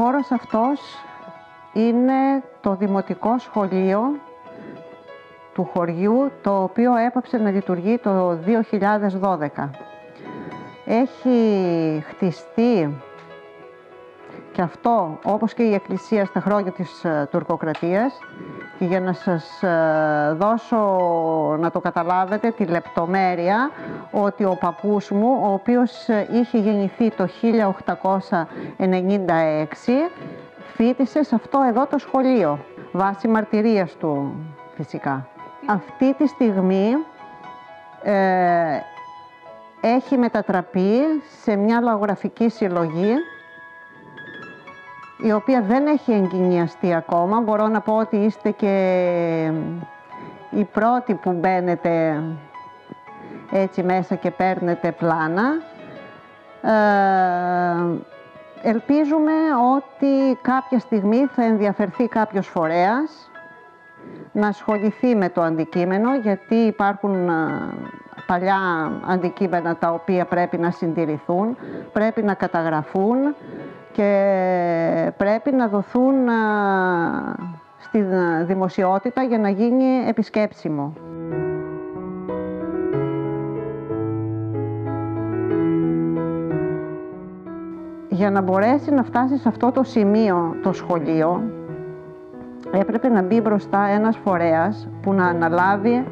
χώρος αυτός είναι το δημοτικό σχολείο του χωριού, το οποίο έπαψε να λειτουργεί το 2012. Έχει χτιστεί και αυτό, όπως και η Εκκλησία στα χρόνια της ε, τουρκοκρατίας, και για να σας ε, δώσω να το καταλάβετε τη λεπτομέρεια ότι ο παππούς μου, ο οποίος ε, είχε γεννηθεί το 1896, φίτησε σε αυτό εδώ το σχολείο, βάσει μαρτυρίας του φυσικά. Αυτή τη στιγμή ε, έχει μετατραπεί σε μια λαογραφική συλλογή η οποία δεν έχει εγκαινιαστεί ακόμα. Μπορώ να πω ότι είστε και οι πρώτοι που μπαίνετε έτσι μέσα και παίρνετε πλάνα. Ε, ελπίζουμε ότι κάποια στιγμή θα ενδιαφερθεί κάποιος φορέας να ασχοληθεί με το αντικείμενο γιατί υπάρχουν ε, παλιά αντικείμενα τα οποία πρέπει να συντηρηθούν, πρέπει να καταγραφούν και πρέπει να δοθούν στη δημοσιότητα για να γίνει επισκέψιμο. Για να μπορέσει να φτάσει σε αυτό το σημείο το σχολείο, έπρεπε να μπει μπροστά ένας φορέας που να αναλάβει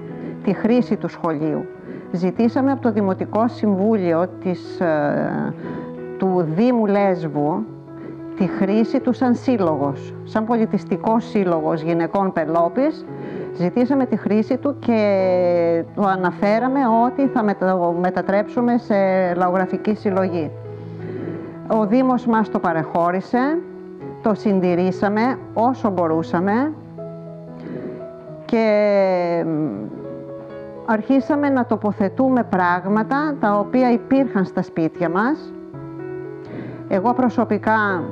τη χρήση του σχολείου. Ζητήσαμε από το Δημοτικό Συμβούλιο της, ε, του Δήμου Λέσβου τη χρήση του σαν σύλλογος, σαν πολιτιστικός σύλλογος γυναικών Πελόπης, ζητήσαμε τη χρήση του και το αναφέραμε ότι θα μετατρέψουμε σε λαογραφική συλλογή. Ο Δήμος μας το παρεχώρησε, το συντηρήσαμε όσο μπορούσαμε και αρχίσαμε να τοποθετούμε πράγματα τα οποία υπήρχαν στα σπίτια μας. Εγώ προσωπικά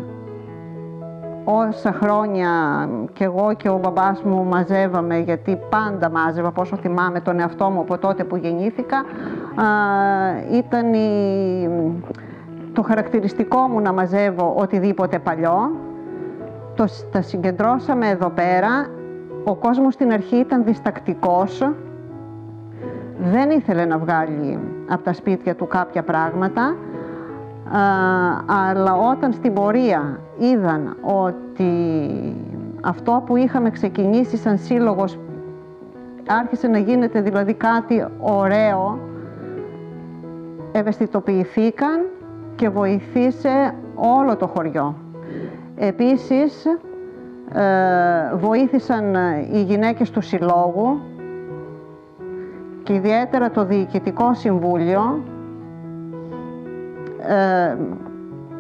όσα χρόνια και εγώ και ο μπαμπάς μου μαζεύαμε, γιατί πάντα μάζευα, πόσο θυμάμαι τον εαυτό μου από τότε που γεννήθηκα, ήταν το χαρακτηριστικό μου να μαζεύω οτιδήποτε παλιό. Το, τα συγκεντρώσαμε εδώ πέρα. Ο κόσμος στην αρχή ήταν διστακτικός. Δεν ήθελε να βγάλει από τα σπίτια του κάποια πράγματα αλλά όταν στην πορεία είδαν ότι αυτό που είχαμε ξεκινήσει σαν σύλλογος άρχισε να γίνεται δηλαδή κάτι ωραίο, ευαισθητοποιηθήκαν και βοηθήσε όλο το χωριό. Επίσης, ε, βοήθησαν οι γυναίκες του Συλλόγου και ιδιαίτερα το Διοικητικό Συμβούλιο ε,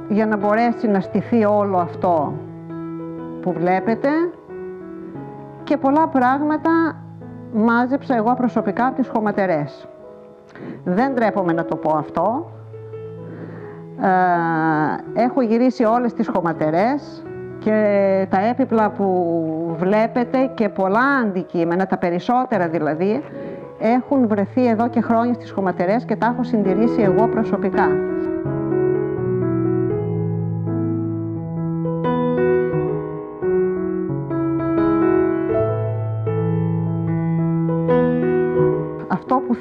για να μπορέσει να στηθεί όλο αυτό που βλέπετε και πολλά πράγματα μάζεψα εγώ προσωπικά από τις χωματερές. Δεν τρέπομαι να το πω αυτό. Ε, έχω γυρίσει όλες τις χωματερές και τα έπιπλα που βλέπετε και πολλά αντικείμενα, τα περισσότερα δηλαδή, έχουν βρεθεί εδώ και χρόνια στις χωματερές και τα έχω συντηρήσει εγώ προσωπικά.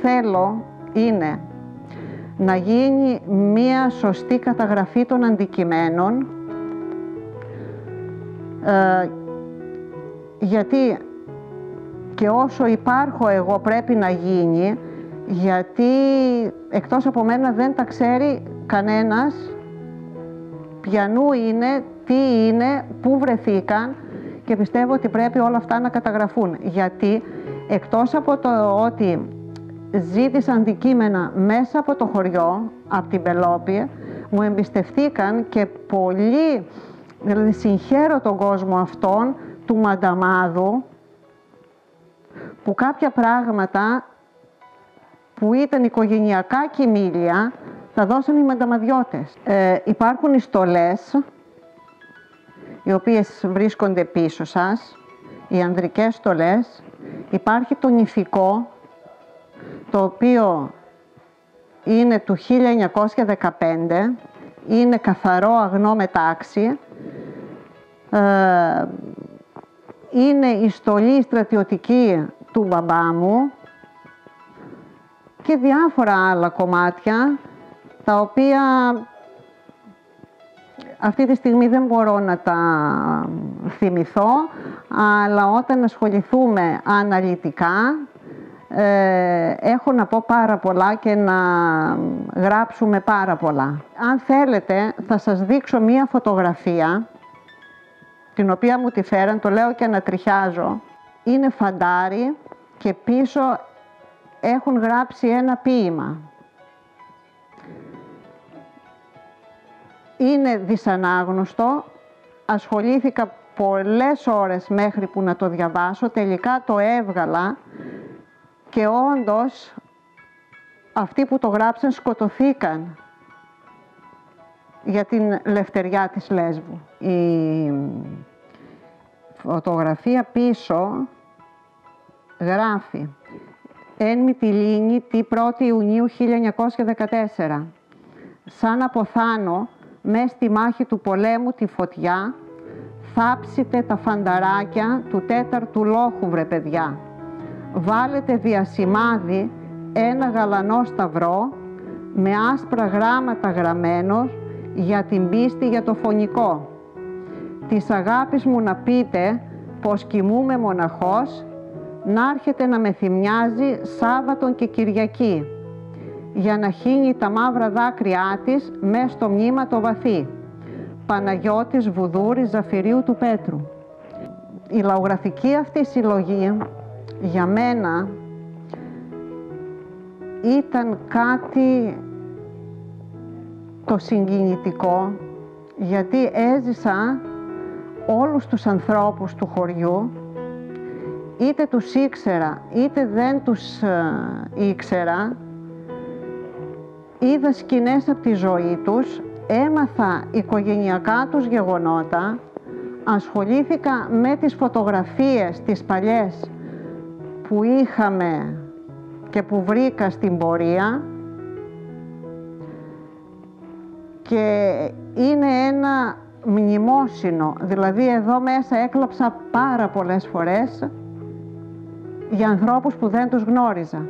Θέλω είναι να γίνει μία σωστή καταγραφή των αντικειμένων ε, γιατί και όσο υπάρχω εγώ πρέπει να γίνει γιατί εκτός από μένα δεν τα ξέρει κανένας ποιανού είναι, τι είναι, πού βρεθήκαν και πιστεύω ότι πρέπει όλα αυτά να καταγραφούν. Γιατί εκτός από το ότι ζήτησα αντικείμενα μέσα από το χωριό, από την Πελόπη, μου εμπιστευτήκαν και πολύ, δηλαδή συγχαίρω τον κόσμο αυτόν, του Μανταμάδου, που κάποια πράγματα που ήταν οικογενειακά κοιμήλια, τα δώσαν οι μανταμαδιώτες. Ε, υπάρχουν οι στολές, οι οποίες βρίσκονται πίσω σας, οι ανδρικές στολές. Υπάρχει το νηφικό, το οποίο είναι του 1915, είναι καθαρό αγνό μετάξι Ε, είναι η στολή στρατιωτική του μπαμπά μου και διάφορα άλλα κομμάτια τα οποία αυτή τη στιγμή δεν μπορώ να τα θυμηθώ, αλλά όταν ασχοληθούμε αναλυτικά ε, έχω να πω πάρα πολλά και να γράψουμε πάρα πολλά. Αν θέλετε θα σας δείξω μία φωτογραφία την οποία μου τη φέραν, το λέω και ανατριχιάζω. Είναι φαντάρι και πίσω έχουν γράψει ένα ποίημα. Είναι δυσανάγνωστο, ασχολήθηκα πολλές ώρες μέχρι που να το διαβάσω, τελικά το έβγαλα και όντως αυτοί που το γράψαν σκοτωθήκαν για την λευτεριά της Λέσβου. Η φωτογραφία πίσω γράφει «Εν Μυτιλίνη, τη 1η Ιουνίου 1914. Σαν αποθάνω, μες στη μάχη του πολέμου τη φωτιά, θάψετε τα φανταράκια του τέταρτου λόχου, βρε παιδιά. Βάλετε διασημάδι ένα γαλανό σταυρό, με άσπρα γράμματα γραμμένος, για την πίστη για το φωνικό. Της αγάπης μου να πείτε πως κοιμούμε μοναχός, να έρχεται να με θυμιάζει Σάββατον και Κυριακή, για να χύνει τα μαύρα δάκρυά της μες στο μνήμα το βαθύ. Παναγιώτης Βουδούρης Ζαφυρίου του Πέτρου. Η λαογραφική αυτή συλλογή για μένα ήταν κάτι το συγκινητικό γιατί έζησα όλους τους ανθρώπους του χωριού είτε τους ήξερα είτε δεν τους ε, ήξερα. Είδα σκηνές από τη ζωή τους έμαθα οικογενειακά τους γεγονότα ασχολήθηκα με τις φωτογραφίες τις παλιές που είχαμε και που βρήκα στην πορεία και είναι ένα μνημόσυνο. Δηλαδή εδώ μέσα έκλαψα πάρα πολλές φορές για ανθρώπους που δεν τους γνώριζα.